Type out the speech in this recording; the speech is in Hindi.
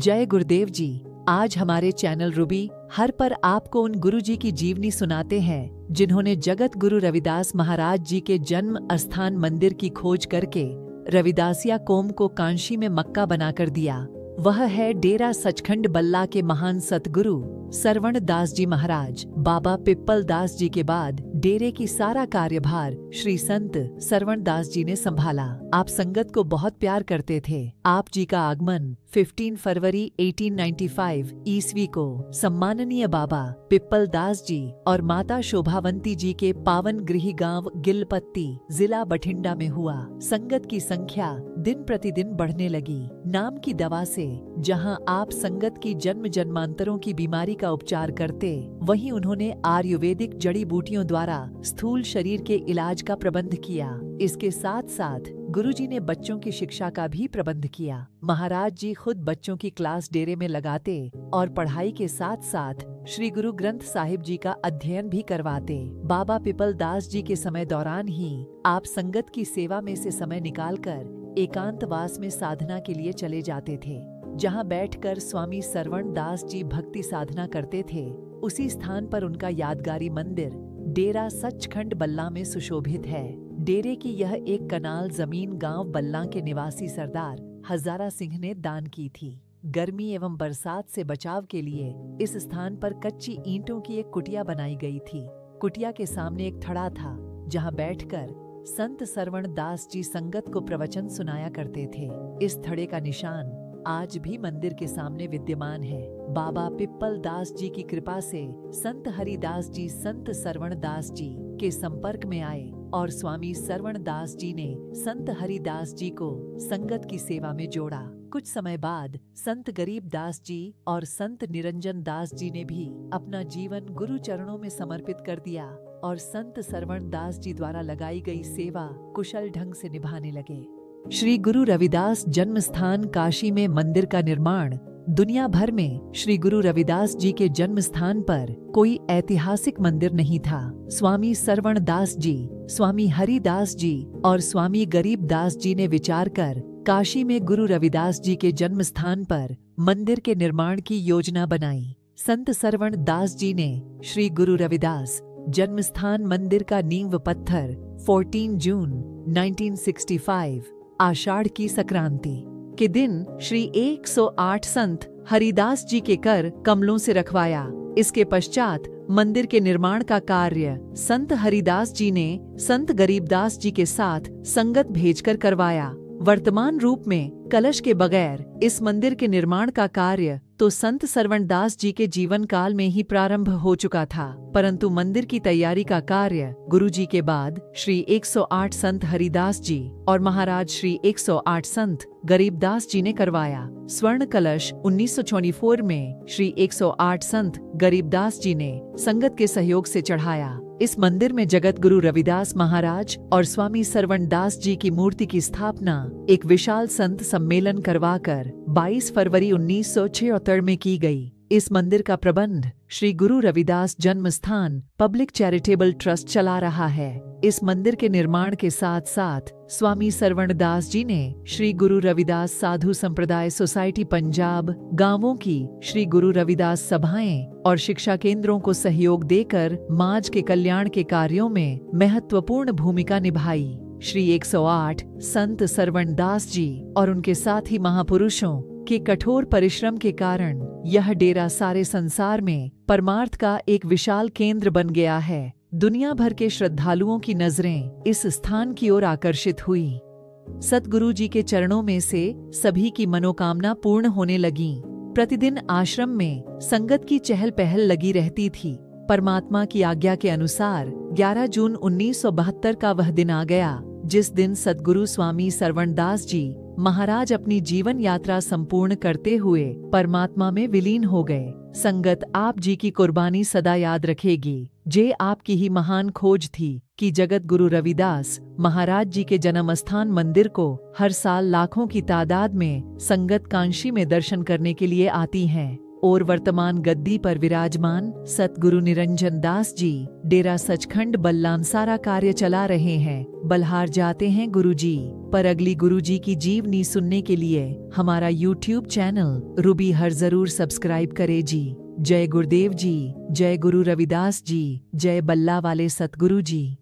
जय गुरुदेव जी, आज हमारे चैनल रूबी हर पर आपको उन गुरु जी की जीवनी सुनाते हैं, जिन्होंने जगत गुरु रविदास महाराज जी के जन्म स्थान मंदिर की खोज करके रविदासिया कोम को कांशी में मक्का बनाकर दिया। वह है डेरा सचखंड बल्ला के महान सतगुरु सरवण दास जी महाराज, बाबा पिप्पल दास जी के बाद डेरे की सारा कार्यभार श्री संत सरवण दास जी ने संभाला। आप संगत को बहुत प्यार करते थे। आप जी का आगमन 15 फरवरी 1895 ईस्वी को सम्माननीय बाबा पिप्पल दास जी और माता शोभावंती जी के पावन गृह गाँव गिलपत्ती जिला बठिंडा में हुआ। संगत की संख्या दिन प्रतिदिन बढ़ने लगी। नाम की दवा से, जहाँ आप संगत की जन्म जन्मांतरों की बीमारी का उपचार करते, वहीं उन्होंने आयुर्वेदिक जड़ी बूटियों द्वारा स्थूल शरीर के इलाज का प्रबंध किया। इसके साथ साथ गुरुजी ने बच्चों की शिक्षा का भी प्रबंध किया। महाराज जी खुद बच्चों की क्लास डेरे में लगाते और पढ़ाई के साथ साथ श्री गुरु ग्रंथ साहिब जी का अध्ययन भी करवाते। बाबा पिपल दास जी के समय दौरान ही, आप संगत की सेवा में से समय निकालकर एकांतवास में साधना के लिए चले जाते थे। जहाँ बैठकर स्वामी सरवण दास जी भक्ति साधना करते थे, उसी स्थान पर उनका यादगारी मंदिर, डेरा सचखंड बल्ला में सुशोभित है। डेरे की यह एक कनाल ज़मीन गाँव बल्ला के निवासी सरदार हजारा सिंह ने दान की थी। गर्मी एवं बरसात से बचाव के लिए इस स्थान पर कच्ची ईंटों की एक कुटिया बनाई गई थी। कुटिया के सामने एक थड़ा था, जहाँ बैठकर संत सरवण दास जी संगत को प्रवचन सुनाया करते थे। इस थड़े का निशान आज भी मंदिर के सामने विद्यमान है। बाबा पिप्पल दास जी की कृपा से संत हरिदास जी, संत सरवण दास जी के संपर्क में आए और स्वामी सरवण दास जी ने संत हरिदास जी को संगत की सेवा में जोड़ा। कुछ समय बाद संत गरीब दास जी और संत निरंजन दास जी ने भी अपना जीवन गुरु चरणों में समर्पित कर दिया। और संत सरवण दास जी द्वारा लगाई गई सेवा कुशल ढंग से निभाने लगे। श्री गुरु रविदास जन्म स्थान काशी में मंदिर का निर्माण, दुनिया भर में श्री गुरु रविदास जी के जन्म स्थान पर कोई ऐतिहासिक मंदिर नहीं था। स्वामी सरवण दास जी, स्वामी हरिदास जी और स्वामी गरीब दास जी ने विचार कर काशी में गुरु रविदास जी के जन्म स्थान पर मंदिर के निर्माण की योजना बनाई। संत सरवण दास जी ने श्री गुरु रविदास जन्म स्थान मंदिर का नींव पत्थर 14 जून 1965 आषाढ़ की संक्रांति के दिन श्री 108 संत हरिदास जी के कर कमलों से रखवाया। इसके पश्चात मंदिर के निर्माण का कार्य संत हरिदास जी ने संत गरीबदास जी के साथ संगत भेजकर करवाया। वर्तमान रूप में कलश के बगैर इस मंदिर के निर्माण का कार्य तो संत सरवण दास जी के जीवन काल में ही प्रारंभ हो चुका था, परंतु मंदिर की तैयारी का कार्य गुरु जी के बाद श्री 108 संत हरिदास जी और महाराज श्री 108 संत गरीबदास जी ने करवाया। स्वर्ण कलश उन्नीस में श्री 108 संत गरीबदास जी ने संगत के सहयोग से चढ़ाया। इस मंदिर में जगत गुरु रविदास महाराज और स्वामी सरवण दास जी की मूर्ति की स्थापना एक विशाल संत सम्मेलन करवाकर 22 फरवरी उन्नीस में की गई। इस मंदिर का प्रबंध श्री गुरु रविदास जन्म स्थान पब्लिक चैरिटेबल ट्रस्ट चला रहा है। इस मंदिर के निर्माण के साथ साथ स्वामी सरवण दास जी ने श्री गुरु रविदास साधु संप्रदाय सोसाइटी पंजाब, गाँवों की श्री गुरु रविदास सभाएँ और शिक्षा केंद्रों को सहयोग देकर माज के कल्याण के कार्यों में महत्वपूर्ण भूमिका निभाई। श्री 108 संत सरवण दास जी और उनके साथी महापुरुषों के कठोर परिश्रम के कारण यह डेरा सारे संसार में परमार्थ का एक विशाल केंद्र बन गया है। दुनिया भर के श्रद्धालुओं की नज़रें इस स्थान की ओर आकर्षित हुई। सतगुरु जी के चरणों में से सभी की मनोकामना पूर्ण होने लगी। प्रतिदिन आश्रम में संगत की चहल पहल लगी रहती थी। परमात्मा की आज्ञा के अनुसार 11 जून 1972 का वह दिन आ गया, जिस दिन सदगुरु स्वामी सरवणदास जी महाराज अपनी जीवन यात्रा संपूर्ण करते हुए परमात्मा में विलीन हो गए। संगत, आप जी की कुर्बानी सदा याद रखेगी। जे आपकी ही महान खोज थी कि जगत गुरु रविदास महाराज जी के जन्म स्थान मंदिर को हर साल लाखों की तादाद में संगत कांशी में दर्शन करने के लिए आती हैं। और वर्तमान गद्दी पर विराजमान सतगुरु निरंजन दास जी डेरा सचखंड बल्लाम सारा कार्य चला रहे हैं, बल्हार जाते हैं गुरु जी पर अगली गुरु जी की जीवनी सुनने के लिए हमारा यूट्यूब चैनल रूबी हर ज़रूर सब्सक्राइब करे जी। जय गुरुदेव जी, जय गुरु रविदास जी, जय बल्ला वाले सतगुरु जी।